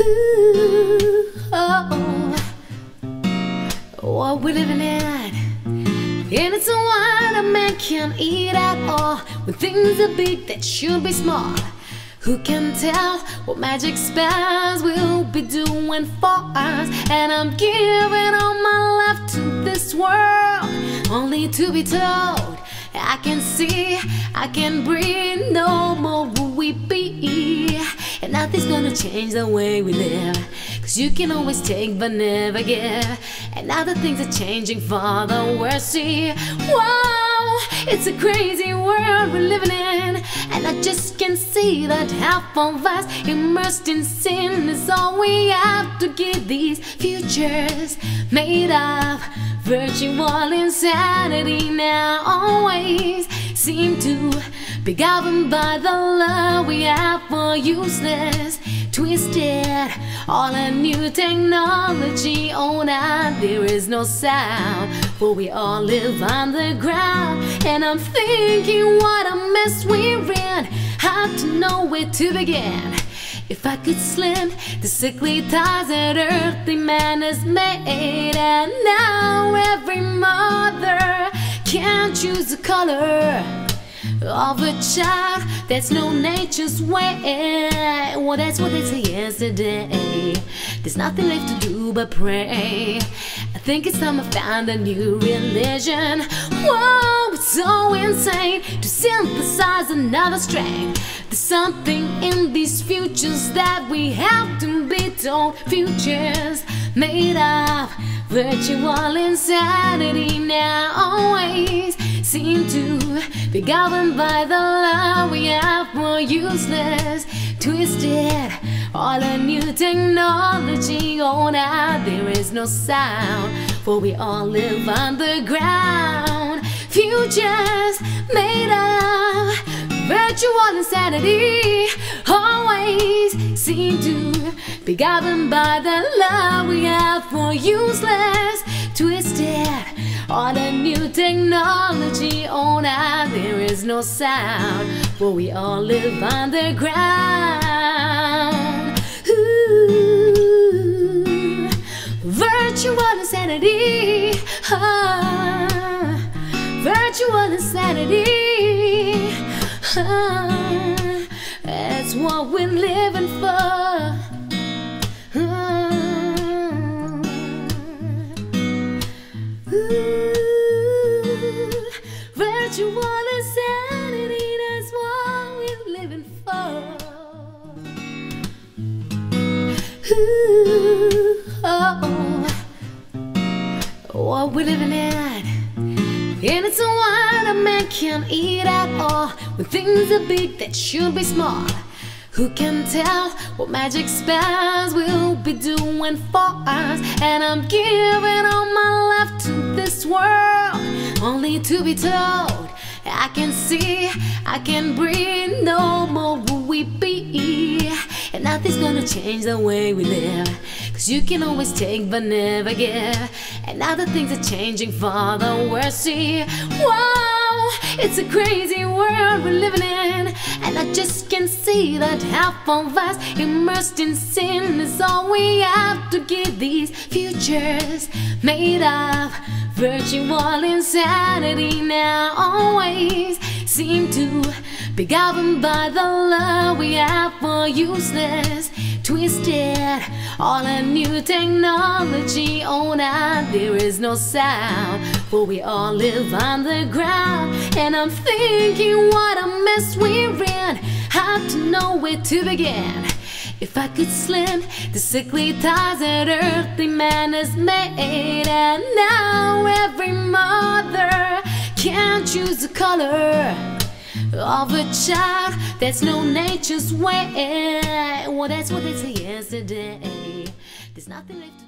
Ooh, oh, what we living in. And it's a world a man can't eat at all. When things are big that should be small. Who can tell what magic spells will be doing for us? And I'm giving all my love to this world, only to be told I can see, I can breathe, no more will we be. And nothing's gonna change the way we live. Cause you can always take but never give. And now that things are changing for the worse. Whoa, it's a crazy world we're living in. And I just can't see that half of us immersed in sin is all we have to give these futures made of virtual insanity now always seem to be governed by the love we have for useless, twisted. All a new technology, oh now there is no sound, for we all live underground. And I'm thinking what a mess we're in, how to know where to begin. If I could slim the sickly ties that earthly man has made, and now every mother can't choose the color of a child. That's no nature's way. Well, that's what they say yesterday. There's nothing left to do but pray. I think it's time I found a new religion. Whoa, it's so insane to synthesize another strain. There's something in these futures that we have to be told. Futures made of virtual insanity now always seem to be governed by the love we have for useless, twisted. All a new technology, oh now there is no sound, for we all live underground. Futures made of virtual insanity always seem to be governed by the love we have for useless, twisted. All a new technology, oh now there is no sound, for we all live underground. Ooh, virtual insanity, ah, virtual insanity. Ah, that's what we're living for. Ooh, oh, what we're living in. And it's a wine a man can't eat at all. When things are big that should be small. Who can tell what magic spells we'll be doing for us? And I'm giving all my life to this world, only to be told I can see, I can breathe, no more will we be. And nothing's gonna change the way we live. Cause you can always take but never give. And now that things are changing for the worse. See, whoa, it's a crazy world see that half of us immersed in sin is all we have to give these futures made of virtual insanity now always seem to be governed by the love we have for useless, twisted. All a new technology, oh now there is no sound, for we all live underground. And I'm thinking what a mess we're in, to know where to begin. If I could slim the sickly ties that earthly man has made, and now every mother can't choose the color of a child. That's no nature's way. Well, that's what they say yesterday. There's nothing left.